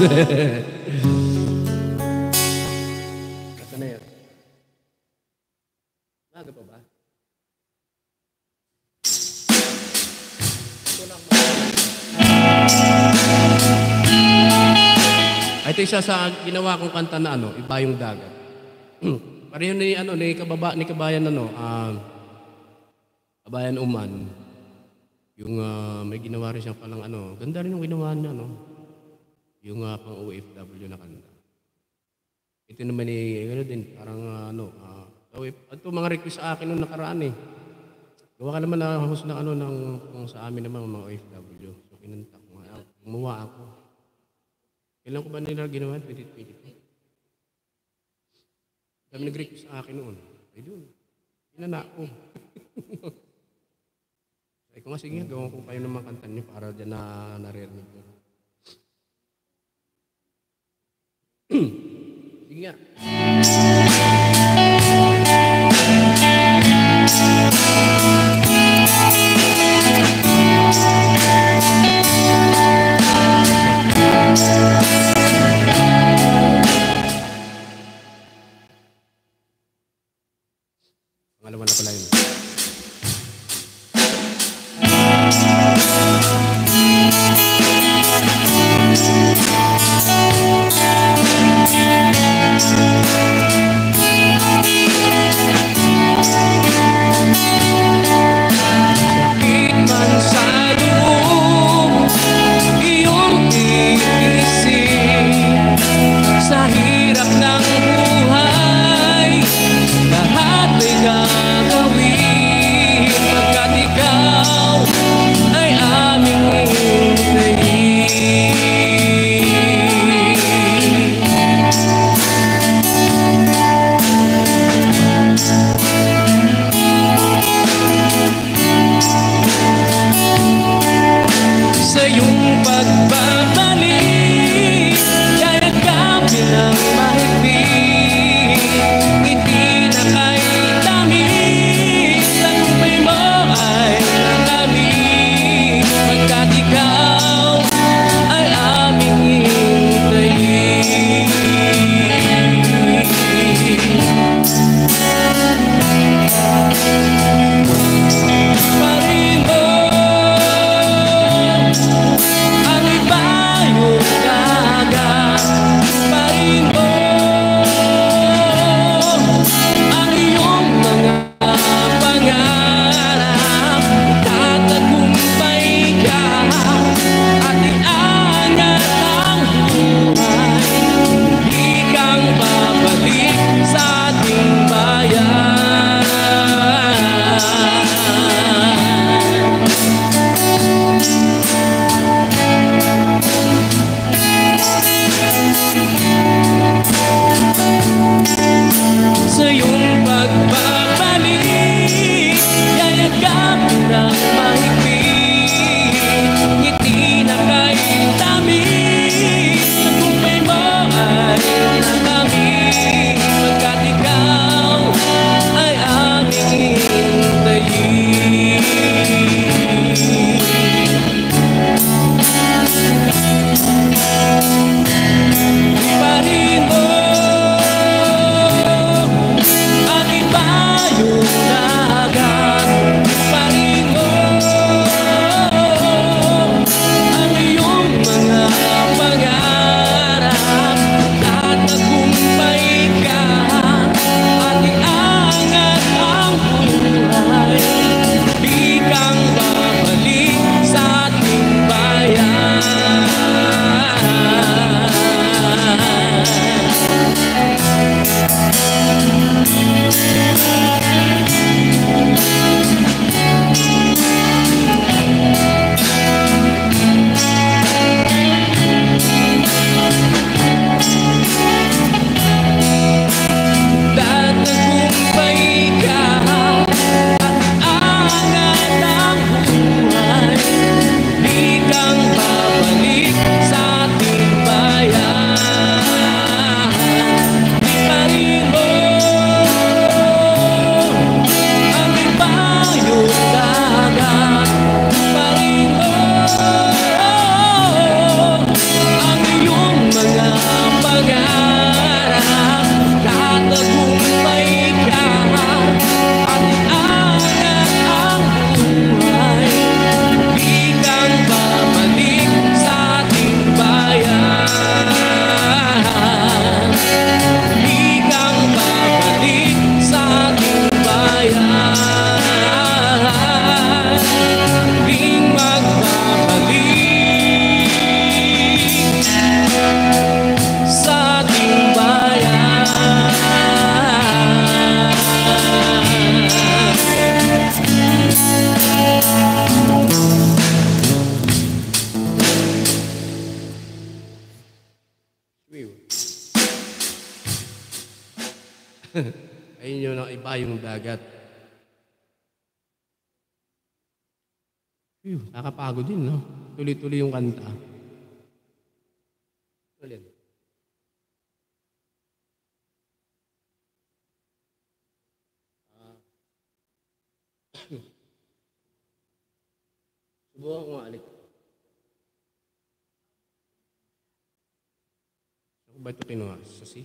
Ito na yan. Naga pa ba? Ito isa sa ginawa kong kanta na ano, iba yung dagat. Pareho ni ano ni kababa ni kabayan ano, ah kabayan Uman. Yung ah, may ginawa rin siya palang ano, ganda rin yung ginawa niya no. Yung ah, pang OFW na kanta. Ito naman ni ano din parang ah, ano, ah, OF, ito mga request sa akin nung nakaraan eh. Gawa ka naman na host ng ano ng kung sa amin naman mga OFW. So kinanta ko, nga, gumawa ako. Kailan ko ba nila ginawa? 2022. Kami nag-request sa akin noon. Ay doon. Inana ko. Ay ko nga sige, gawin ko kayo ng mga kanta niyo para dyan na naririnig ko. Sige nga. Pangalawa nakakapagod din, no? Tuloy-tuloy yung kanta. Tuloy. Ah. Subukan ko nga ulit. Ako ba ito kinuha? Sa C?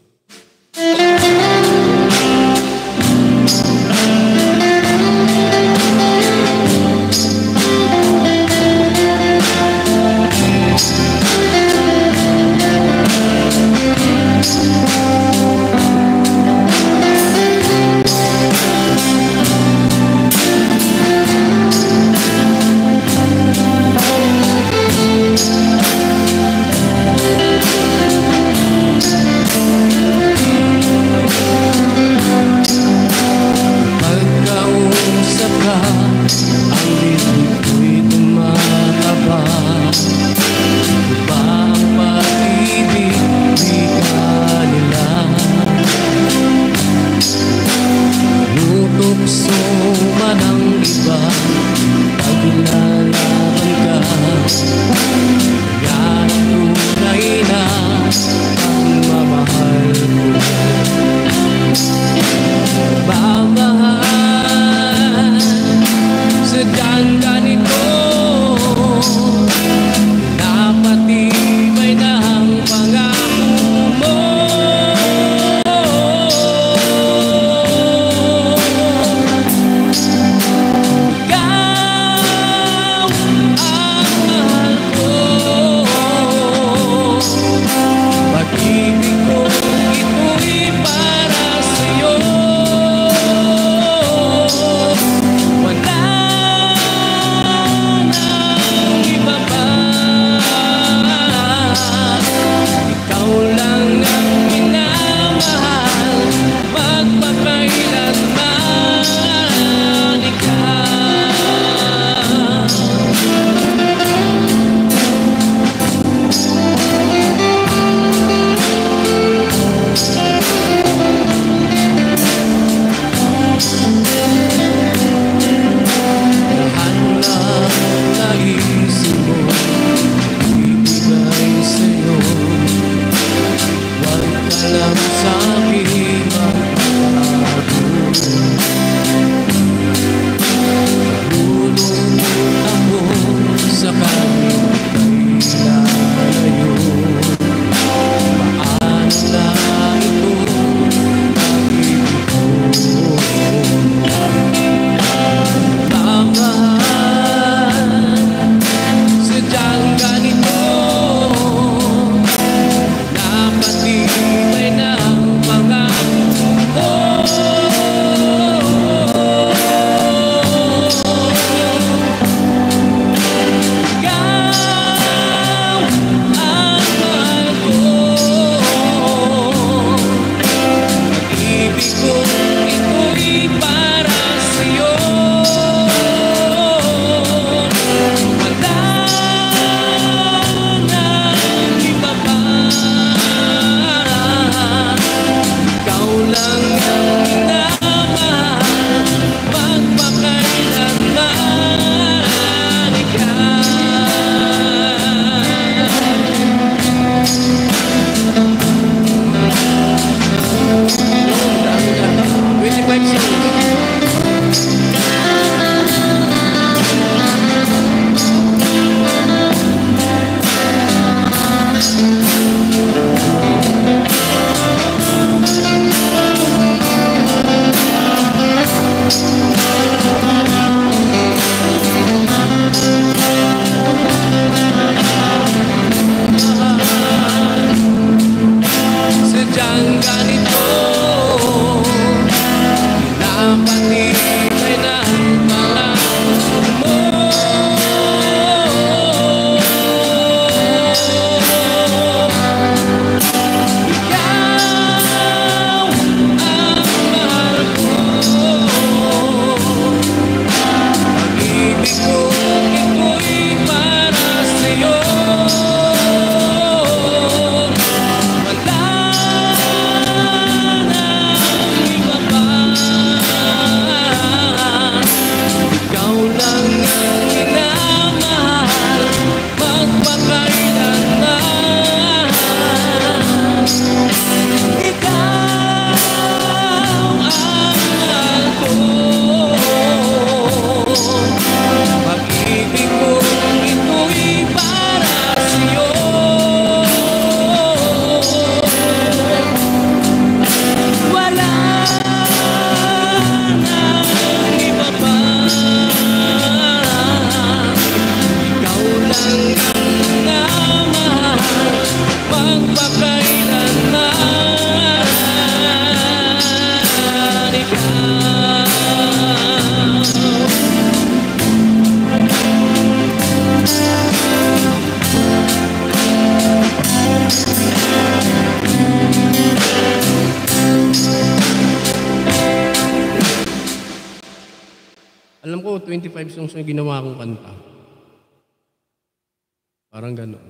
Parang gano'n.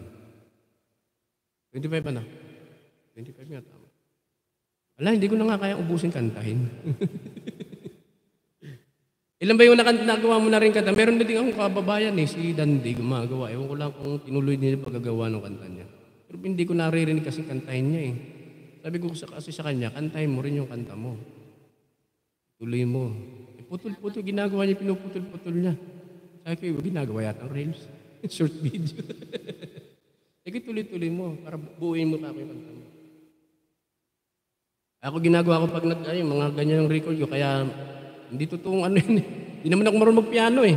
25 pa na. 25 nga tama. Ala, hindi ko na nga kaya ubusin kantahin. Ilan ba yung nakanta, nagawa mo na rin kanta? Meron din akong kababayan eh, si Dandy, gumagawa. Ewan ko lang kung tinuloy niya yung paggagawa ng kanta niya. Pero hindi ko naririnig kasi kantahin niya eh. Sabi ko kasi sa kanya, kantahin mo rin yung kanta mo. Tuloy mo. Eh, putol-putol, ginagawa niya, pinuputol-putol niya. Sabi ko, ginagawa yata ang reels. Short video. eh, tuloy-tuloy mo, para buuin mo pa ako yung kanta mo. Ako ginagawa ko pag nag, ay, mga ganyan yung record ko, kaya hindi totoong ano yun eh. Hindi naman ako marunong magpiano eh.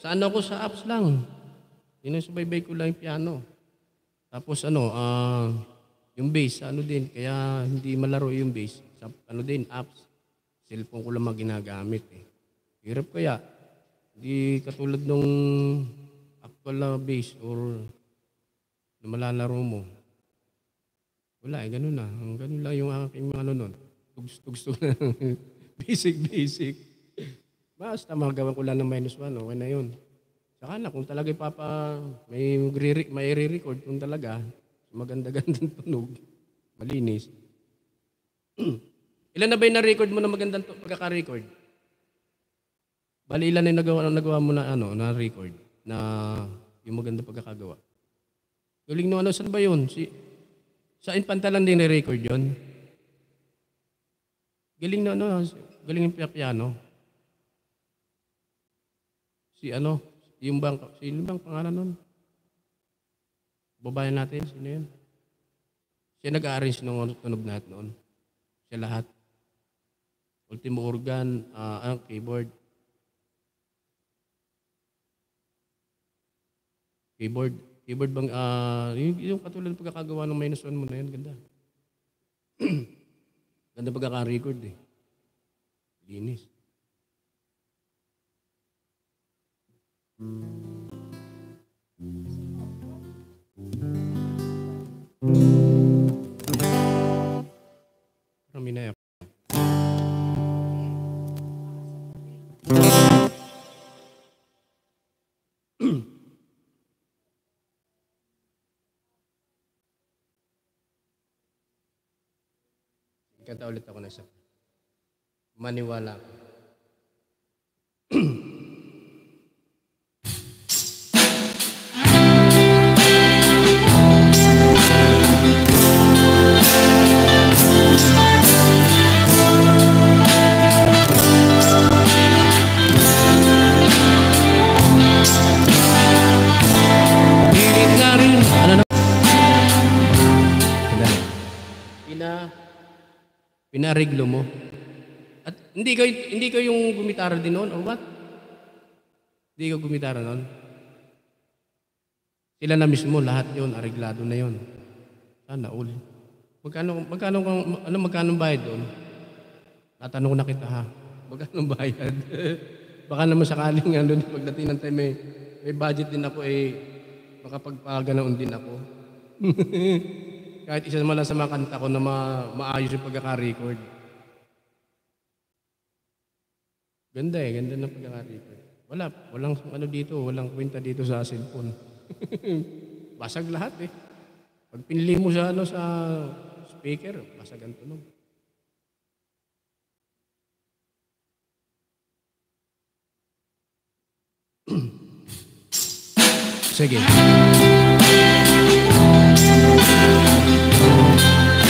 Sa ano ako, sa apps lang. Sinusubaybay ko lang yung piano. Tapos ano, ah, yung bass, ano din, kaya hindi malaro yung bass. Sa ano din, apps. Cellphone ko lang mga ginagamit eh. Hirap kaya. Hindi katulad nung na bass or na malalaro mo. Wala eh, ganun na. Ganun lang yung aking mga ano nun. Tugs-tugs na. basic, basic. Basta magawa ko lang ng minus one, okay na yun. Saka na, kung talaga papa, may, may re-record kung talaga, maganda-gandang tunog, malinis. ilan na ba yung na-record mo na magandang pagkaka-record? Bali, ilan na yung nagawa, nagawa mo na, ano, na-record, na yung maganda pagkakagawa? Galing no, ano, saan ba yun? Si, sa Infantalan din na-record yun? Galing na, ano, galing yung piano. Si ano, yung bang, sino bang pangalan nun? Babayan natin, sino yun? Siya nag-arrange ng tunog natin noon. Siya lahat. Ultimo organ, ah, ang keyboard. Keyboard. Keyboard bang, ah, yung, yung katulad ng pagkakagawa ng minus one mo na yun, ganda. ganda pagkaka-record eh. Linis. Parang minaya. Kanta ulit ako na isa. Maniwala ako. Pinariglo mo. At hindi ko hindi ko yung gumitara din noon or what? Hindi ko gumitara noon. Sila na mismo lahat 'yon, areglado na 'yon. Sana all. Magkano magkano ano magkano bayad doon? Tatanong na kita ha. Magkano bayad? Baka naman sakaling ano pagdating ng time may, may budget din ako eh makapagpaganoon din ako. Kahit isa naman lang sa mga kanta ko na ma maayos yung pagkaka-record. Ganda eh, ganda ng pagkaka-record. Wala, walang ano dito, walang kwenta dito sa cellphone. basag lahat eh. Pag pinili mo sa ano sa speaker, basag ang tunog. Sige. Pilit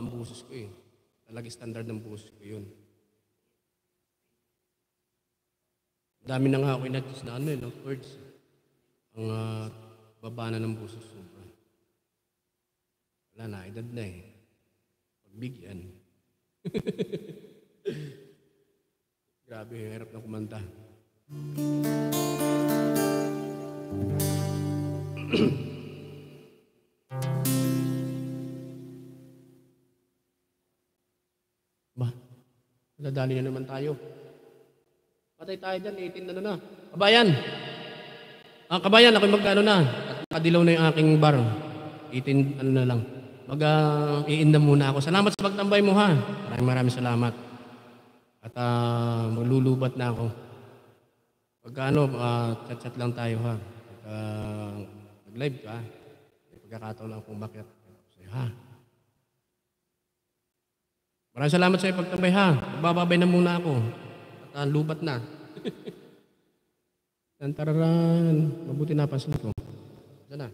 ang buses ko eh. Talaga standard ng buses ko yun. Dami na nga ako in-adjust na ano eh, words. Ang ah, baba na ng buses sobra. Wala na, edad na eh. Pagbigyan. Grabe, hirap na kumanta. nadali na naman tayo. Patay tayo dyan, 18 na na. Kabayan! Ah, kabayan, ako'y magkano na. At nakadilaw na yung aking bar. 18, ano na lang. Mag, uh, iinda muna ako. Salamat sa pagtambay mo ha. Maraming maraming salamat. At ah, maglulubat na ako. Pagka ano, ah, chat-chat lang tayo ha. Pagka nag-live ka, may pagkakataon lang kung bakit. Sa'yo ha. Maraming salamat sa iyo pagtambay ha. Bababay na muna ako. At ah, lubat na. Tan tararan. Mabuti napansin ko. Saan na?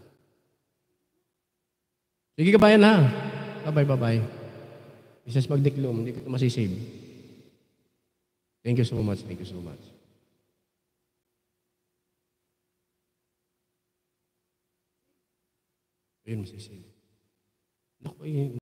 Sige kabayan ha. Bye-bye, bye-bye. Mrs. Magdiklom, hindi ko ito masisave. Thank you so much, thank you so much. Ayun, masisave. Naku, eh,